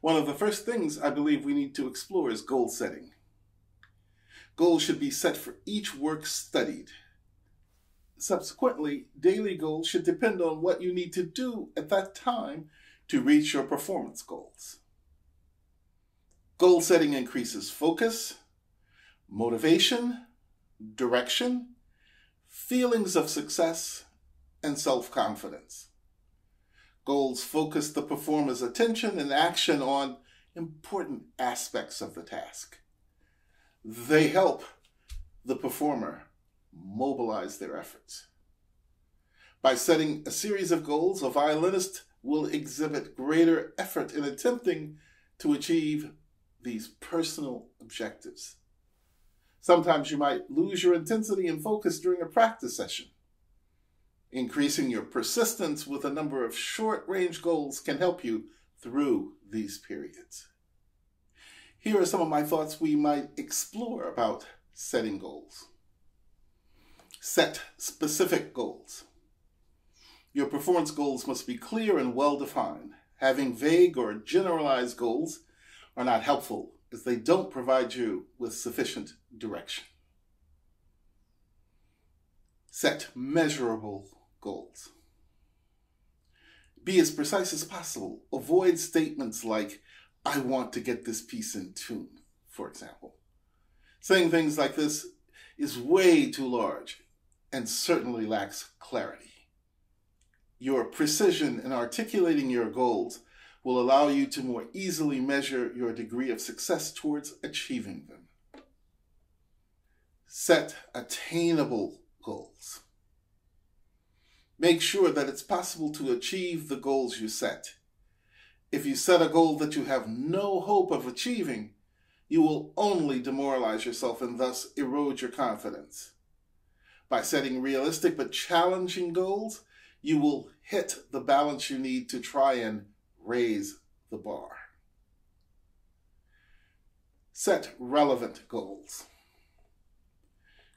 one of the first things I believe we need to explore is goal setting. Goals should be set for each work studied. Subsequently, daily goals should depend on what you need to do at that time to reach your performance goals. Goal setting increases focus, motivation, direction, feelings of success, and self confidence. Goals focus the performer's attention and action on important aspects of the task. They help the performer mobilize their efforts. By setting a series of goals, a violinist will exhibit greater effort in attempting to achieve these personal objectives. Sometimes you might lose your intensity and focus during a practice session. Increasing your persistence with a number of short range goals can help you through these periods. Here are some of my thoughts we might explore about setting goals. Set specific goals. Your performance goals must be clear and well defined. Having vague or generalized goals are not helpful as they don't provide you with sufficient direction. Set measurable goals. Be as precise as possible. Avoid statements like, I want to get this piece in tune, for example. Saying things like this is way too large and certainly lacks clarity. Your precision in articulating your goals will allow you to more easily measure your degree of success towards achieving them. Set attainable goals. Make sure that it's possible to achieve the goals you set. If you set a goal that you have no hope of achieving, you will only demoralize yourself and thus erode your confidence. By setting realistic but challenging goals, you will hit the balance you need to try and raise the bar. Set relevant goals.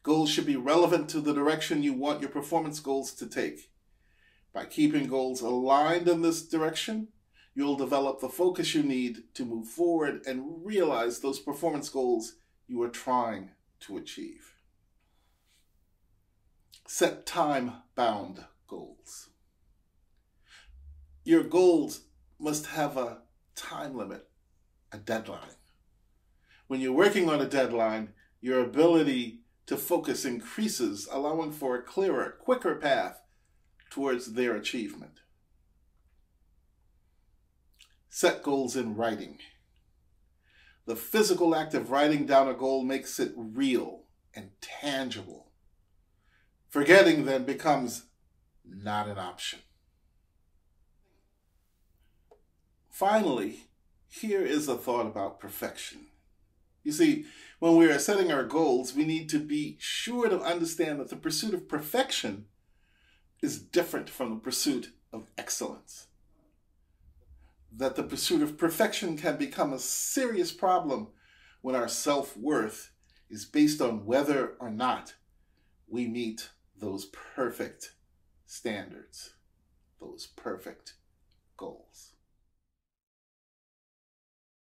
Goals should be relevant to the direction you want your performance goals to take. By keeping goals aligned in this direction, you'll develop the focus you need to move forward and realize those performance goals you are trying to achieve. Set time bound goals. Your goals must have a time limit, a deadline. When you're working on a deadline, your ability to focus increases, allowing for a clearer, quicker path towards their achievement. Set goals in writing. The physical act of writing down a goal makes it real and tangible. Forgetting then becomes not an option. Finally, here is a thought about perfection. You see, when we are setting our goals, we need to be sure to understand that the pursuit of perfection is different from the pursuit of excellence. That the pursuit of perfection can become a serious problem when our self worth is based on whether or not we meet those perfect standards, those perfect goals.